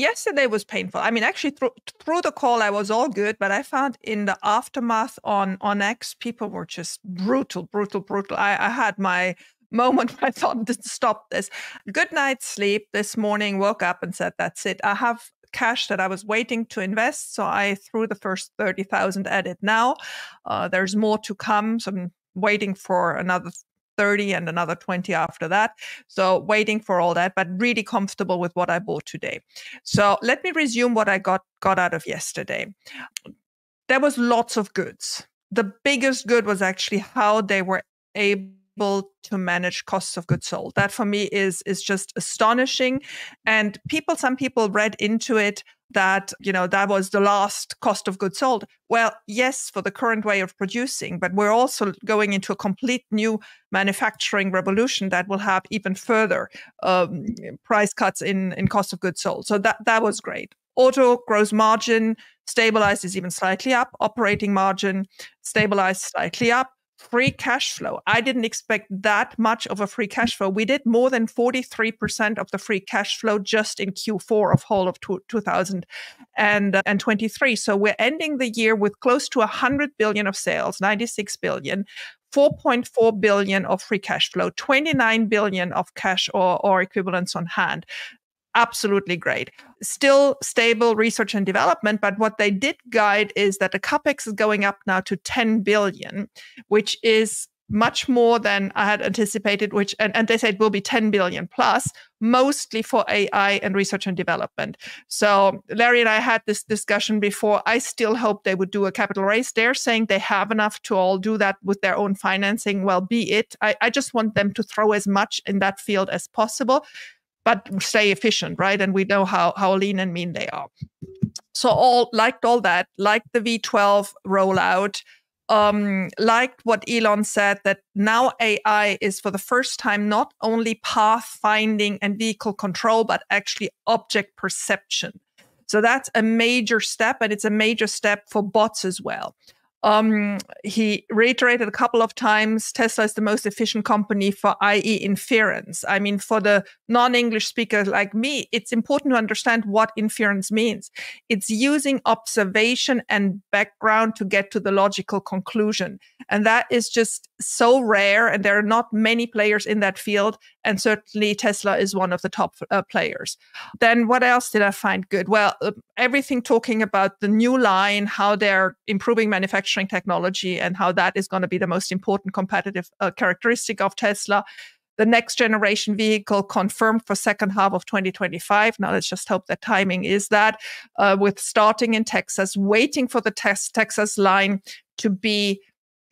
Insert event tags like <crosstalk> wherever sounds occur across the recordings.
yesterday was painful. I mean, actually, through, through the call, I was all good, but I found in the aftermath on on X, people were just brutal, brutal, brutal. I, I had my moment <laughs> I thought, stop this. Good night's sleep this morning, woke up and said, that's it. I have cash that I was waiting to invest. So I threw the first 30,000 at it now. Uh, there's more to come. So I'm waiting for another 30 and another 20 after that. So waiting for all that, but really comfortable with what I bought today. So let me resume what I got got out of yesterday. There was lots of goods. The biggest good was actually how they were able to manage costs of goods sold. That for me is is just astonishing. And people, some people read into it that you know that was the last cost of goods sold. Well yes for the current way of producing but we're also going into a complete new manufacturing revolution that will have even further um, price cuts in in cost of goods sold. So that that was great. Auto gross margin stabilized is even slightly up. Operating margin stabilized slightly up free cash flow. I didn't expect that much of a free cash flow. We did more than 43% of the free cash flow just in Q4 of whole of 2023. So we're ending the year with close to 100 billion of sales, 96 billion. 4.4 billion of free cash flow, 29 billion of cash or, or equivalents on hand absolutely great. Still stable research and development, but what they did guide is that the capex is going up now to 10 billion, which is much more than I had anticipated, which and, and they said it will be 10 billion plus, mostly for AI and research and development. So Larry and I had this discussion before. I still hope they would do a capital raise. They're saying they have enough to all do that with their own financing. Well, be it. I, I just want them to throw as much in that field as possible but stay efficient, right? And we know how how lean and mean they are. So all liked all that, liked the V12 rollout, um, liked what Elon said that now AI is for the first time not only path finding and vehicle control, but actually object perception. So that's a major step, and it's a major step for bots as well. Um, he reiterated a couple of times Tesla is the most efficient company for AI inference. I mean, for the non English speaker like me, it's important to understand what inference means. It's using observation and background to get to the logical conclusion. And that is just so rare. And there are not many players in that field. And certainly Tesla is one of the top uh, players. Then what else did I find good? Well, uh, everything talking about the new line, how they're improving manufacturing manufacturing technology and how that is going to be the most important competitive uh, characteristic of Tesla. The next generation vehicle confirmed for second half of 2025. Now let's just hope that timing is that, uh, with starting in Texas, waiting for the Texas line to be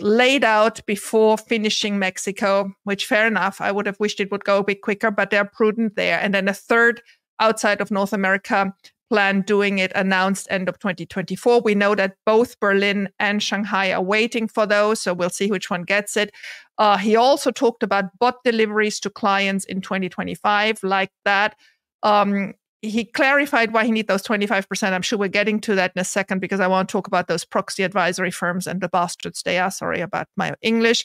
laid out before finishing Mexico, which fair enough. I would have wished it would go a bit quicker, but they're prudent there. And then a third outside of North America plan doing it announced end of 2024. We know that both Berlin and Shanghai are waiting for those, so we'll see which one gets it. Uh, he also talked about bot deliveries to clients in 2025, like that. Um, he clarified why he need those 25%. I'm sure we're getting to that in a second because I want to talk about those proxy advisory firms and the bastards they are. Sorry about my English.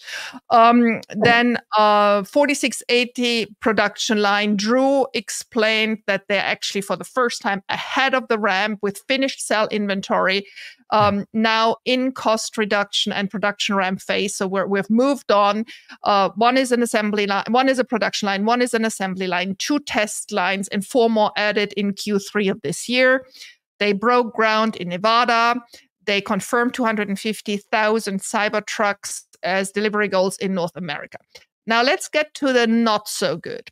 Um, then uh, 4680 production line. Drew explained that they're actually for the first time ahead of the ramp with finished cell inventory um, now in cost reduction and production ramp phase. So we have moved on. Uh, one is an assembly line, one is a production line, one is an assembly line, two test lines, and four more added in Q3 of this year. They broke ground in Nevada. They confirmed 250,000 Cybertrucks as delivery goals in North America. Now let's get to the not so good.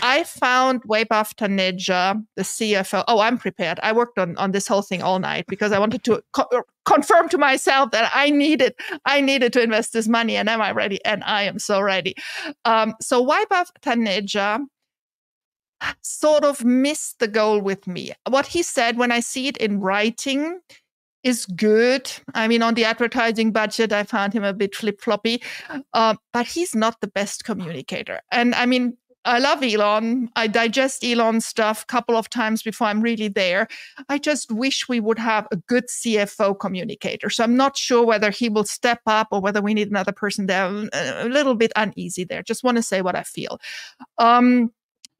I found Vaibhav Taneja, the CFO. Oh, I'm prepared. I worked on, on this whole thing all night because I wanted to co- uh, confirm to myself that I needed I needed to invest this money, and am I ready? And I am so ready. Um, so Vaibhav Taneja sort of missed the goal with me. What he said when I see it in writing is good. I mean, on the advertising budget, I found him a bit flip floppy, uh, but he's not the best communicator. And I mean, I love Elon. I digest Elon stuff a couple of times before I'm really there. I just wish we would have a good CFO communicator. So I'm not sure whether he will step up or whether we need another person there. A little bit uneasy there. Just want to say what I feel. Um,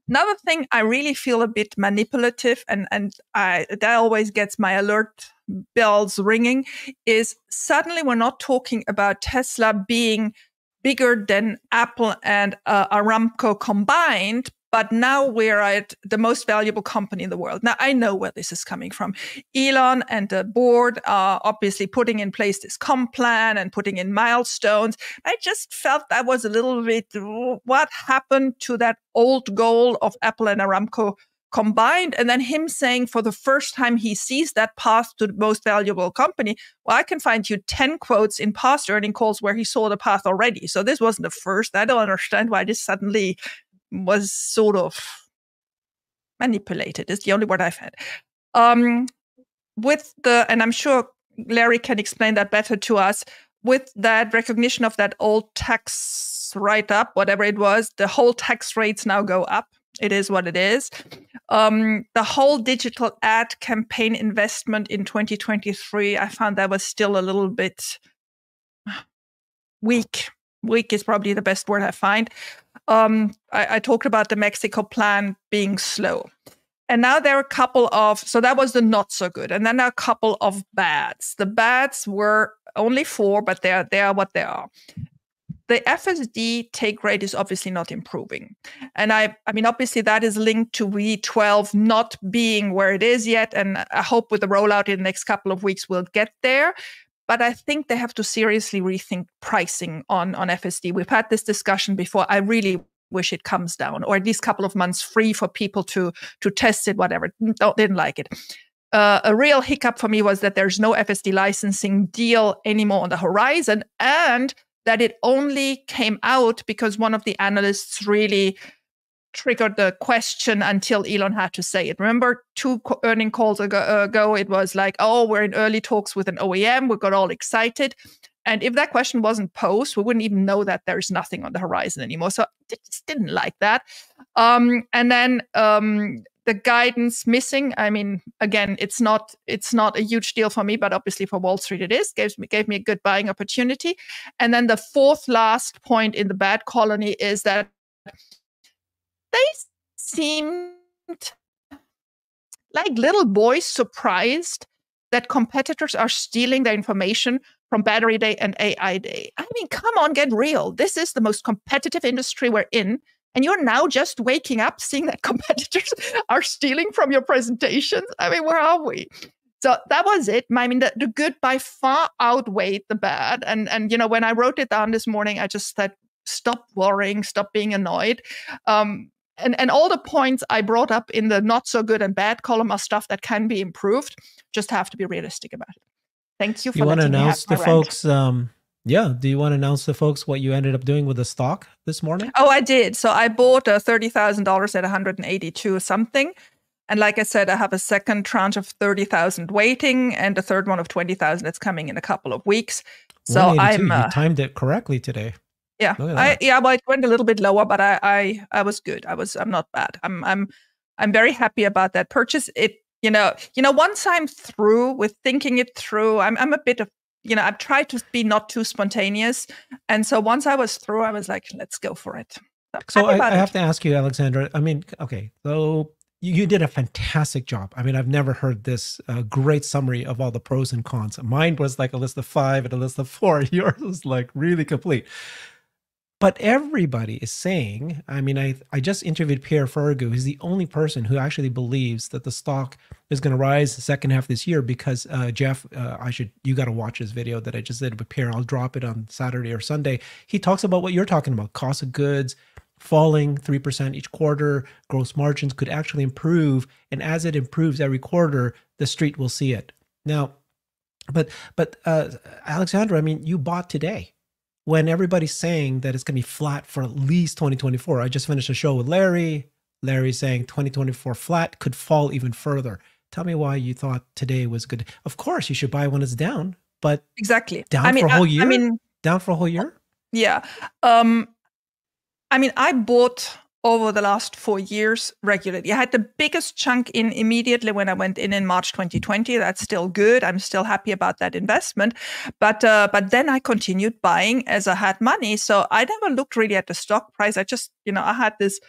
Another thing I really feel a bit manipulative and, and I, that always gets my alert bells ringing is suddenly we're not talking about Tesla being bigger than Apple and uh, Aramco combined, but now we're at the most valuable company in the world. Now I know where this is coming from. Elon and the board are obviously putting in place this comp plan and putting in milestones. I just felt that was a little bit what happened to that old goal of Apple and Aramco combined and then him saying for the first time he sees that path to the most valuable company well i can find you 10 quotes in past earning calls where he saw the path already. So this wasn't the first. I don't understand why this suddenly was sort of manipulated. Is the only word i've had. Um, with the and i'm sure larry can explain that better to us with that recognition of that old tax write up whatever it was the whole tax rates now go up it is what it is. Um, the whole digital ad campaign investment in 2023, I found that was still a little bit <sighs> weak. Weak is probably the best word I find. Um, I, I talked about the Mexico plan being slow. And now there are a couple of, so that was the not so good. And then a couple of bads. The bads were only four, but they are, they are what they are the FSD take rate is obviously not improving. And I, I mean, obviously that is linked to V12 not being where it is yet. And I hope with the rollout in the next couple of weeks, we'll get there. But I think they have to seriously rethink pricing on, on FSD. We've had this discussion before. I really wish it comes down, or at least a couple of months free for people to to test it, whatever. Don't, didn't like it. Uh, a real hiccup for me was that there's no FSD licensing deal anymore on the horizon, and that it only came out because one of the analysts really triggered the question until Elon had to say it. Remember, two earning calls ago, ago, it was like, oh, we're in early talks with an OEM. We got all excited. And if that question wasn't posed, we wouldn't even know that there's nothing on the horizon anymore. So I just didn't like that. Um, and then um, the guidance missing? I mean again it's not it's not a huge deal for me but obviously for wall street it is. Gave me gave me a good buying opportunity. And then the fourth last point in the bad colony is that they seemed like little boys surprised that competitors are stealing their information from battery day and ai day. I mean come on get real. This is the most competitive industry we're in and you're now just waking up seeing that <laughs> competitors are stealing from your presentations. I mean, where are we? So that was it. I mean, the, the good by far outweighed the bad. And and you know, when I wrote it down this morning, I just said, stop worrying, stop being annoyed. Um, and and all the points I brought up in the not so good and bad column are stuff that can be improved. Just have to be realistic about it. Thank you for. You want to announce the folks um, yeah. Do you want to announce to folks what you ended up doing with the stock this morning? Oh, I did. So I bought thousand dollars at one hundred and eighty-two something, and like I said, I have a second tranche of thirty thousand waiting, and a third one of twenty thousand that's coming in a couple of weeks. So I'm uh, timed it correctly today. Yeah, I, yeah. Well, it went a little bit lower, but I, I I was good. I was I'm not bad. I'm I'm I'm very happy about that purchase. It you know you know once I'm through with thinking it through, I'm I'm a bit of you know, I've tried to be not too spontaneous. And so once I was through, I was like, let's go for it. So, so I, I have to ask you, Alexandra. I mean, okay, so you, you, did a fantastic job. I mean, I've never heard this uh, great summary of all the pros and cons. Mine was like a list of five and a list of four. <laughs> Yours was like really complete. But everybody is saying, I mean, I, I just interviewed Pierre Ferragu. He's the only person who actually believes that the stock is going to rise the second half this year because uh, Jeff, uh, I should, you got to watch his video that I just did with Pierre. I'll drop it on Saturday or Sunday. He talks about what you're talking about cost of goods falling 3% each quarter, gross margins could actually improve. And as it improves every quarter, the street will see it. Now, but, but, uh, Alexandra, I mean, you bought today when everybody's saying that it's going to be flat for at least 2024. I just finished a show with Larry. Larry's saying 2024 flat could fall even further. Tell me why you thought today was good. Of course, you should buy when it's down, but exactly down I mean, for a whole year. I mean, down for a whole year. Yeah. Um, I mean, I bought over the last four years regularly. I had the biggest chunk in immediately when I went in in March 2020. That's still good. I'm still happy about that investment. But uh, but then I continued buying as I had money. So I never looked really at the stock price. I just you know I had this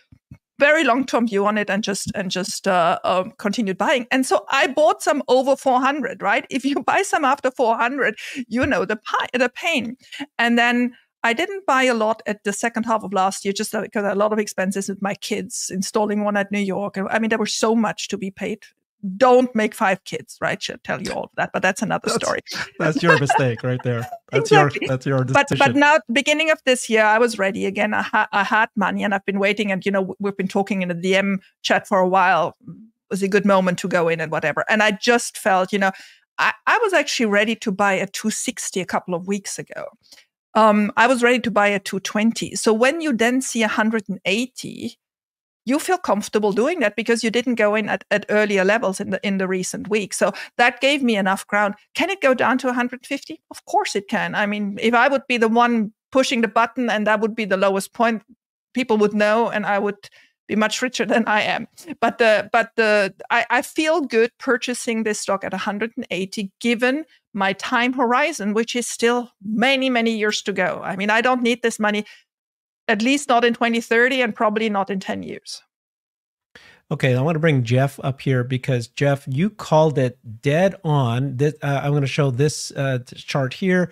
very long term view on it and just and just uh, um, continued buying. And so I bought some over 400. Right, if you <laughs> buy some after 400, you know the pi- the pain. And then I didn't buy a lot at the second half of last year, just uh, because a lot of expenses with my kids, installing one at New York. I mean, there was so much to be paid don't make five kids, right? Should tell you all of that, but that's another that's, story. <laughs> That's your mistake right there. That's exactly. your that's your decision. But but now beginning of this year, I was ready again. I, ha- I had money and I've been waiting and you know we've been talking in the DM chat for a while. It was a good moment to go in and whatever. And I just felt, you know, I, I was actually ready to buy a 260 a couple of weeks ago. Um, I was ready to buy a 220. So when you then see 180, you feel comfortable doing that because you didn't go in at, at earlier levels in the in the recent week. So that gave me enough ground. Can it go down to 150? Of course it can. I mean, if I would be the one pushing the button and that would be the lowest point, people would know and I would be much richer than I am. But the but the I, I feel good purchasing this stock at 180 given my time horizon, which is still many, many years to go. I mean, I don't need this money at least not in 2030 and probably not in 10 years. Okay, I want to bring Jeff up here because Jeff, you called it dead on. This, uh, I'm going to show this uh, chart here.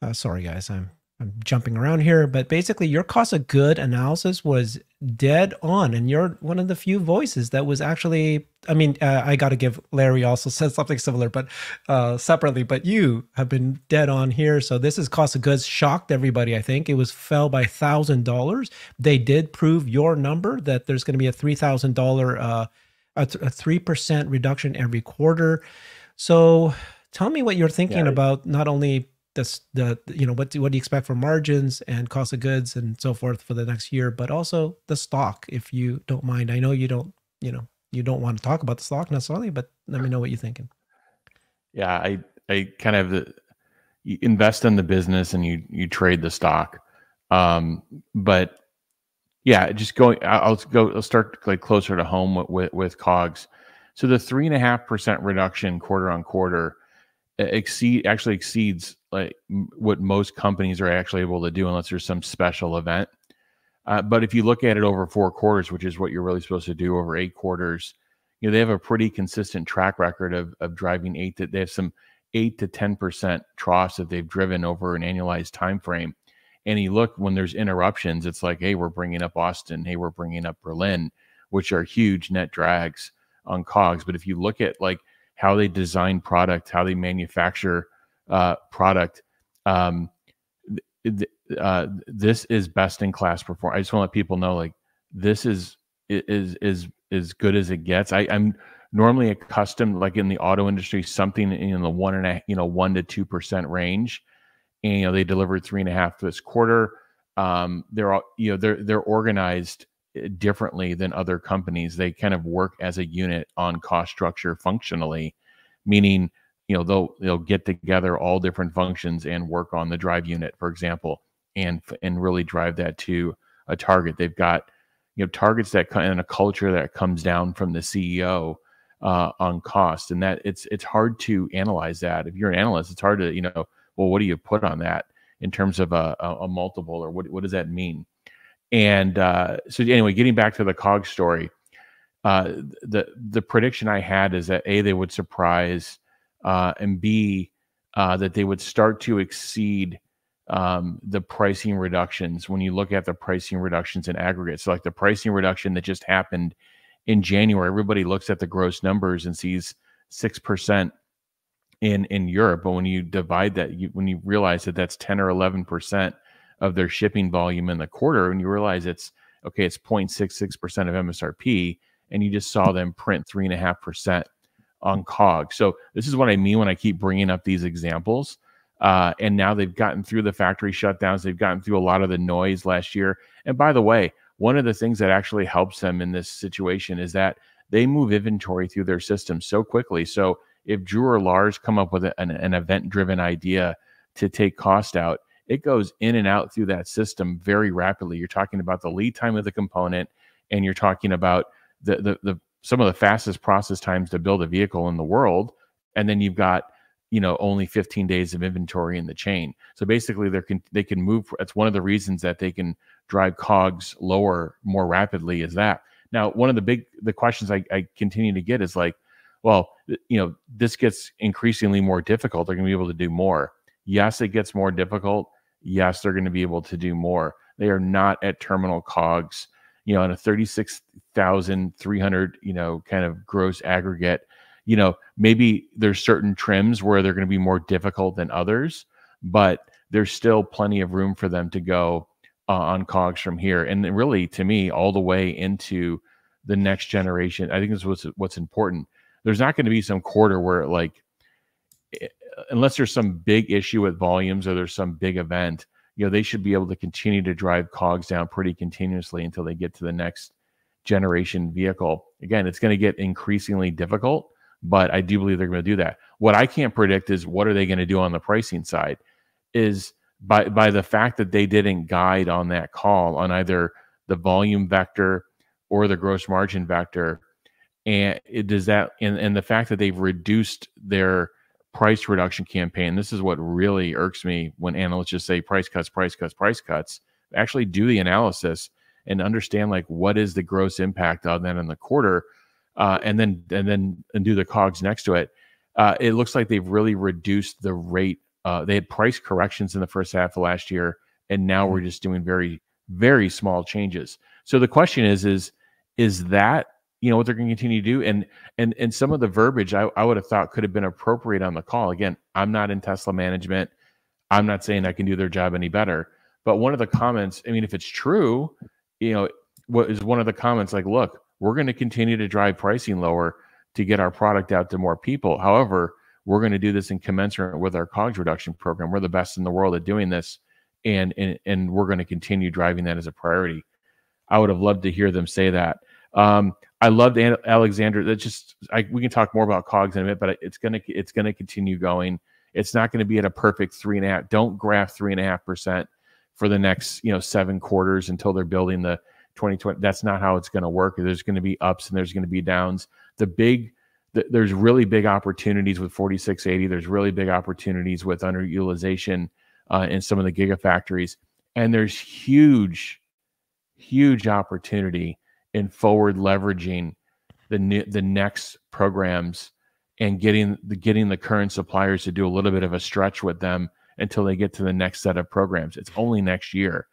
Uh, sorry, guys, I'm I'm jumping around here, but basically your cost of good analysis was dead on, and you're one of the few voices that was actually. I mean, uh, I got to give Larry also <laughs> said something similar, but uh, separately. But you have been dead on here. So this is cost of goods shocked everybody. I think it was fell by thousand dollars. They did prove your number that there's going to be a three thousand uh, a three percent reduction every quarter. So tell me what you're thinking yeah. about not only this the you know what do, what do you expect for margins and cost of goods and so forth for the next year but also the stock if you don't mind. I know you don't you know you don't want to talk about the stock necessarily but let me know what you're thinking. Yeah i i kind of you invest in the business and you you trade the stock. Um but yeah just going i'll go i'll start like closer to home with with, with cogs. So the three and a half percent reduction quarter on quarter exceed actually exceeds like what most companies are actually able to do unless there's some special event. Uh, but if you look at it over four quarters, which is what you're really supposed to do over eight quarters, you know they have a pretty consistent track record of of driving eight. That they have some eight to ten percent troughs that they've driven over an annualized time frame. And you look when there's interruptions, it's like, hey, we're bringing up Austin, hey, we're bringing up Berlin, which are huge net drags on cogs. But if you look at like how they design product, how they manufacture uh, product. Um, th- uh, this is best in class performance. I just want to let people know, like this is is is as good as it gets. I, I'm normally accustomed, like in the auto industry, something in the one and a you know one to two percent range, and you know they delivered three and a half this quarter. Um, they're all you know they're they're organized differently than other companies. They kind of work as a unit on cost structure functionally, meaning you know they'll they'll get together all different functions and work on the drive unit, for example, and and really drive that to a target. They've got you know targets that come in a culture that comes down from the CEO uh, on cost, and that it's it's hard to analyze that. If you're an analyst, it's hard to you know well what do you put on that in terms of a, a, a multiple or what what does that mean? And uh, so anyway, getting back to the cog story, uh, the the prediction I had is that a they would surprise, uh, and b uh, that they would start to exceed um, the pricing reductions when you look at the pricing reductions in aggregate. So like the pricing reduction that just happened in January, everybody looks at the gross numbers and sees six percent in in Europe, but when you divide that, you, when you realize that that's ten or eleven percent of their shipping volume in the quarter and you realize it's okay it's 0.66% of msrp and you just saw them print 3.5% on cog. So this is what i mean when i keep bringing up these examples. Uh, and now they've gotten through the factory shutdowns. They've gotten through a lot of the noise last year. And by the way one of the things that actually helps them in this situation is that they move inventory through their system so quickly. So if drew or lars come up with an, an event driven idea to take cost out it goes in and out through that system very rapidly. You're talking about the lead time of the component, and you're talking about the the, the some of the fastest process times to build a vehicle in the world, and then you've got you know only 15 days of inventory in the chain. So basically, they can they can move. That's one of the reasons that they can drive cogs lower more rapidly. Is that Now, one of the big the questions I, I continue to get is like, well, you know, this gets increasingly more difficult. They're going to be able to do more. Yes, it gets more difficult. Yes, they're going to be able to do more. They are not at terminal cogs, you know, on a 36,300, you know, kind of gross aggregate. You know, maybe there's certain trims where they're going to be more difficult than others, but there's still plenty of room for them to go uh, on cogs from here. And really, to me, all the way into the next generation. I think this is what's what's important. There's not going to be some quarter where like unless there's some big issue with volumes or there's some big event, you know, they should be able to continue to drive cogs down pretty continuously until they get to the next generation vehicle. Again, it's going to get increasingly difficult, but I do believe they're going to do that. What I can't predict is what are they going to do on the pricing side is by by the fact that they didn't guide on that call on either the volume vector or the gross margin vector and it does that and, and the fact that they've reduced their price reduction campaign. This is what really irks me when analysts just say price cuts price cuts price cuts. Actually do the analysis and understand like what is the gross impact of that in the quarter uh, and then and then and do the cogs next to it. Uh, it looks like they've really reduced the rate uh, they had price corrections in the first half of last year and now we're mm-hmm. just doing very very small changes. So the question is is is that you know what they're going to continue to do and and and some of the verbiage I, I would have thought could have been appropriate on the call. Again i'm not in tesla management. I'm not saying i can do their job any better but one of the comments i mean if it's true you know what is one of the comments like look we're going to continue to drive pricing lower to get our product out to more people. However we're going to do this in commensurate with our cogs reduction program. We're the best in the world at doing this and and, and we're going to continue driving that as a priority. I would have loved to hear them say that. Um, I loved Alexandra. That just I, we can talk more about cogs in a minute, but it's gonna it's gonna continue going. It's not going to be at a perfect three and a half. Don't graph three and a half percent for the next you know seven quarters until they're building the 2020. That's not how it's going to work. There's going to be ups and there's going to be downs. The big the, there's really big opportunities with 4680. There's really big opportunities with underutilization uh, in some of the gigafactories, and there's huge, huge opportunity in forward leveraging the the next programs and getting the getting the current suppliers to do a little bit of a stretch with them until they get to the next set of programs. It's only next year.